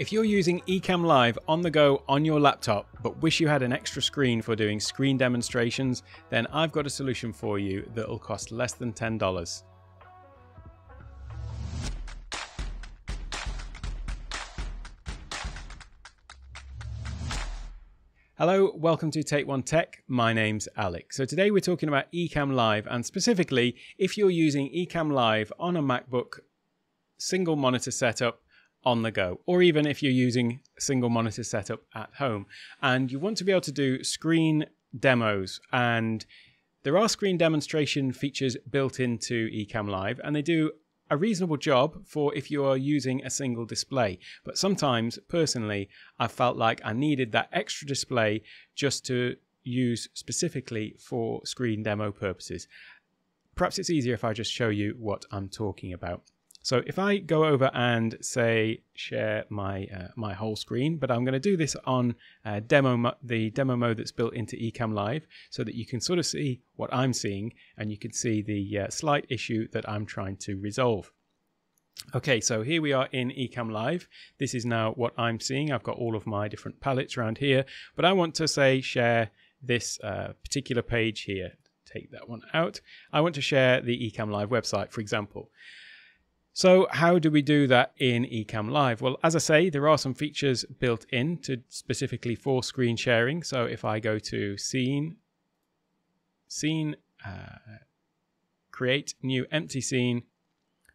If you're using Ecamm Live on the go on your laptop, but wish you had an extra screen for doing screen demonstrations, then I've got a solution for you that'll cost less than $10. Hello, welcome to Take One Tech. My name's Alec. So today we're talking about Ecamm Live and specifically if you're using Ecamm Live on a MacBook single monitor setup on the go, or even if you're using single monitor setup at home and you want to be able to do screen demos and there are screen demonstration features built into Ecamm Live and they do a reasonable job for if you are using a single display. But sometimes, personally, I felt like I needed that extra display just to use specifically for screen demo purposes. Perhaps it's easier if I just show you what I'm talking about. So if I go over and say share my uh, my whole screen, but I'm going to do this on uh, demo the demo mode that's built into Ecamm Live, so that you can sort of see what I'm seeing and you can see the uh, slight issue that I'm trying to resolve. Okay, so here we are in Ecamm Live. This is now what I'm seeing. I've got all of my different palettes around here, but I want to say share this uh, particular page here. Take that one out. I want to share the Ecamm Live website, for example. So how do we do that in Ecamm Live? Well, as I say, there are some features built in to specifically for screen sharing. So if I go to scene, scene, uh, create new empty scene,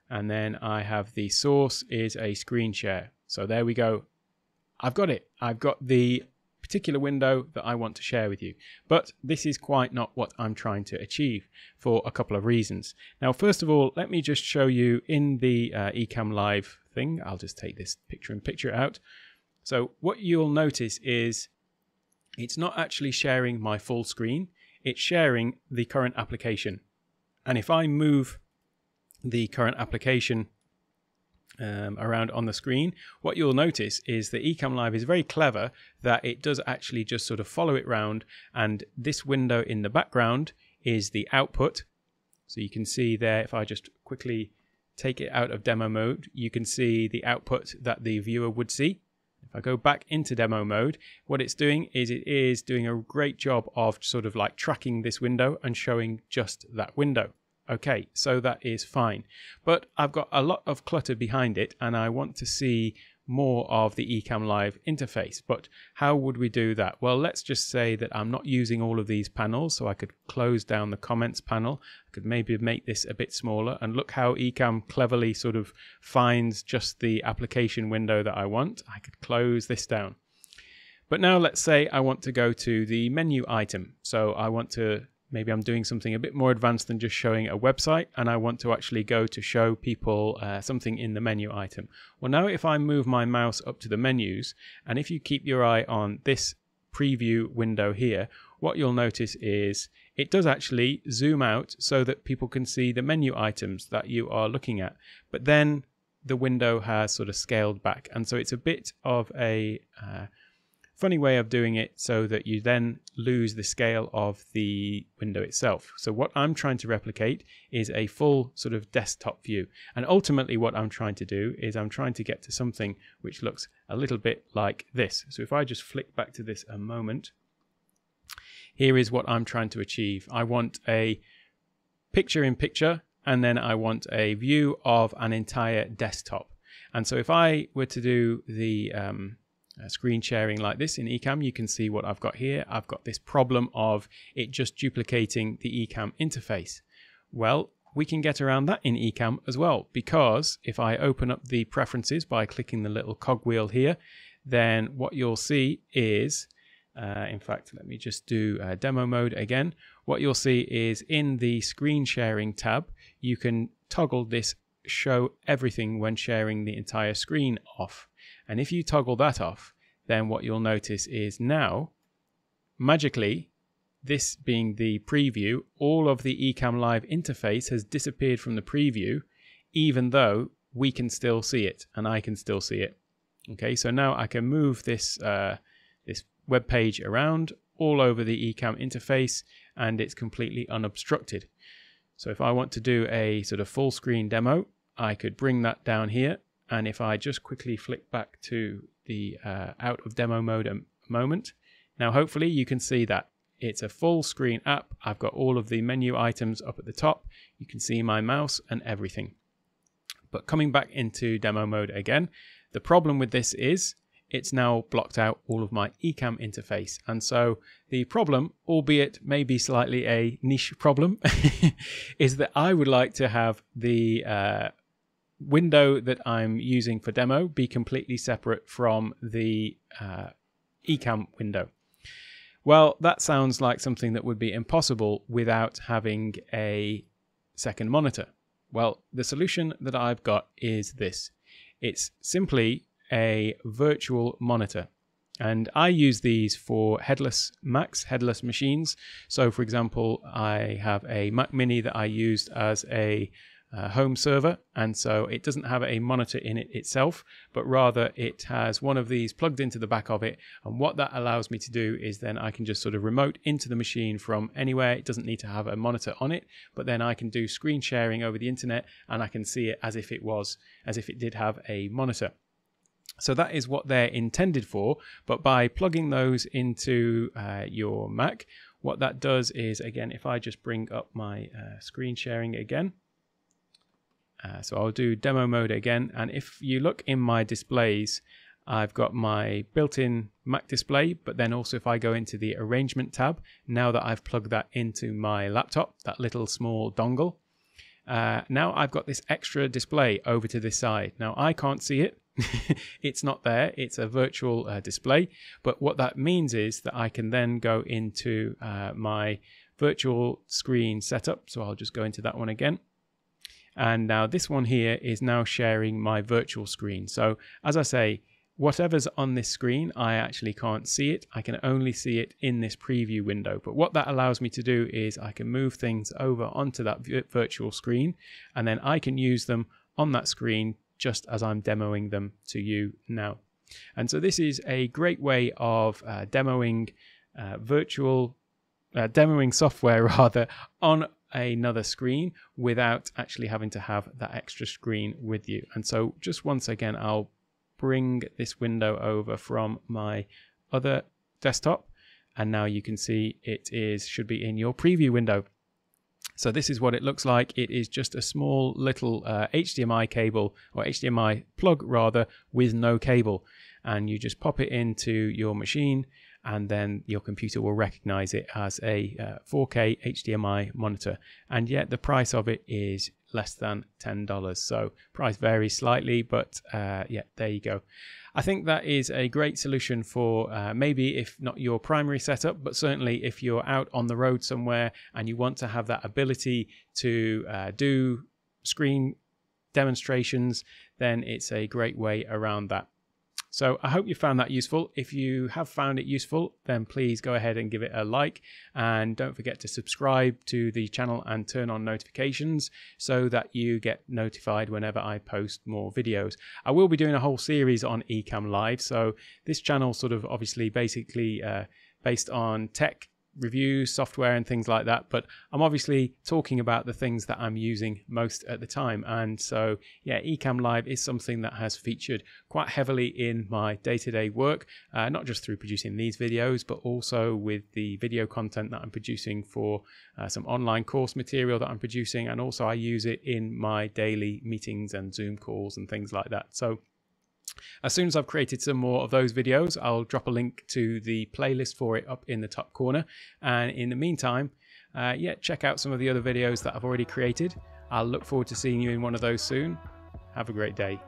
and then I have the source is a screen share. So there we go. I've got it. I've got the particular window that I want to share with you. But this is quite not what I'm trying to achieve for a couple of reasons. Now, first of all, let me just show you in the uh, Ecamm Live thing. I'll just take this picture and picture out. So what you'll notice is it's not actually sharing my full screen. It's sharing the current application. And if I move the current application um, around on the screen, what you'll notice is that Ecamm Live is very clever that it does actually just sort of follow it round and this window in the background is the output. So you can see there, if I just quickly take it out of demo mode, you can see the output that the viewer would see. If I go back into demo mode, what it's doing is it is doing a great job of sort of like tracking this window and showing just that window. Okay, so that is fine. But I've got a lot of clutter behind it and I want to see more of the Ecamm Live interface. But how would we do that? Well, let's just say that I'm not using all of these panels, so I could close down the comments panel. I could maybe make this a bit smaller and look how Ecamm cleverly sort of finds just the application window that I want. I could close this down. But now let's say I want to go to the menu item. So I want to maybe I'm doing something a bit more advanced than just showing a website and I want to actually go to show people uh, something in the menu item. Well, now if I move my mouse up to the menus and if you keep your eye on this preview window here, what you'll notice is it does actually zoom out so that people can see the menu items that you are looking at. But then the window has sort of scaled back. And so it's a bit of a uh, funny way of doing it so that you then lose the scale of the window itself. So what I'm trying to replicate is a full sort of desktop view. And ultimately what I'm trying to do is I'm trying to get to something which looks a little bit like this. So if I just flick back to this a moment, here is what I'm trying to achieve. I want a picture in picture and then I want a view of an entire desktop. And so if I were to do the um, uh, screen sharing like this in Ecamm, you can see what I've got here. I've got this problem of it just duplicating the Ecamm interface. Well, we can get around that in Ecamm as well, because if I open up the preferences by clicking the little cogwheel here, then what you'll see is, uh, in fact, let me just do uh, demo mode again. What you'll see is in the screen sharing tab, you can toggle this show everything when sharing the entire screen off. And if you toggle that off, then what you'll notice is now, magically, this being the preview, all of the Ecamm Live interface has disappeared from the preview, even though we can still see it and I can still see it. Okay, so now I can move this uh, this web page around all over the Ecamm interface and it's completely unobstructed. So if I want to do a sort of full screen demo, I could bring that down here and if I just quickly flick back to the uh, out of demo mode a moment. Now, hopefully you can see that it's a full screen app. I've got all of the menu items up at the top. You can see my mouse and everything. But coming back into demo mode again, the problem with this is it's now blocked out all of my Ecamm interface. And so the problem, albeit maybe slightly a niche problem, is that I would like to have the uh, window that I'm using for demo be completely separate from the uh, Ecamm window. Well, that sounds like something that would be impossible without having a second monitor. Well, the solution that I've got is this. It's simply a virtual monitor. And I use these for headless Macs, headless machines. So, for example, I have a Mac Mini that I used as a home server, and so it doesn't have a monitor in it itself, but rather it has one of these plugged into the back of it. And what that allows me to do is then I can just sort of remote into the machine from anywhere. It doesn't need to have a monitor on it, but then I can do screen sharing over the internet and I can see it as if it was, as if it did have a monitor. So that is what they're intended for. But by plugging those into uh, your Mac, what that does is, again, if I just bring up my uh, screen sharing again, uh, so I'll do demo mode again. And if you look in my displays, I've got my built-in Mac display, but then also if I go into the arrangement tab, now that I've plugged that into my laptop, that little small dongle, uh, now I've got this extra display over to this side. Now I can't see it. it's not there. It's a virtual uh, display. But what that means is that I can then go into uh, my virtual screen setup. So I'll just go into that one again. And now this one here is now sharing my virtual screen. So as I say, whatever's on this screen, I actually can't see it. I can only see it in this preview window. But what that allows me to do is I can move things over onto that virtual screen and then I can use them on that screen just as I'm demoing them to you now. And so this is a great way of uh, demoing uh, virtual, uh, demoing software rather on another screen without actually having to have that extra screen with you. And so just once again, I'll bring this window over from my other desktop. And now you can see it is should be in your preview window. So this is what it looks like. It is just a small little uh, HDMI cable or HDMI plug rather with no cable. And you just pop it into your machine and then your computer will recognize it as a uh, 4K HDMI monitor. And yet the price of it is less than $10. So price varies slightly, but uh, yeah, there you go. I think that is a great solution for uh, maybe if not your primary setup, but certainly if you're out on the road somewhere and you want to have that ability to uh, do screen demonstrations, then it's a great way around that. So I hope you found that useful. If you have found it useful, then please go ahead and give it a like. And don't forget to subscribe to the channel and turn on notifications so that you get notified whenever I post more videos. I will be doing a whole series on Ecamm Live. So this channel sort of obviously basically uh, based on tech reviews, software, and things like that. But I'm obviously talking about the things that I'm using most at the time. And so, yeah, Ecamm Live is something that has featured quite heavily in my day to day work, uh, not just through producing these videos, but also with the video content that I'm producing for uh, some online course material that I'm producing. And also, I use it in my daily meetings and Zoom calls and things like that. So, as soon as I've created some more of those videos, I'll drop a link to the playlist for it up in the top corner. And in the meantime, uh, yeah, check out some of the other videos that I've already created. I'll look forward to seeing you in one of those soon. Have a great day.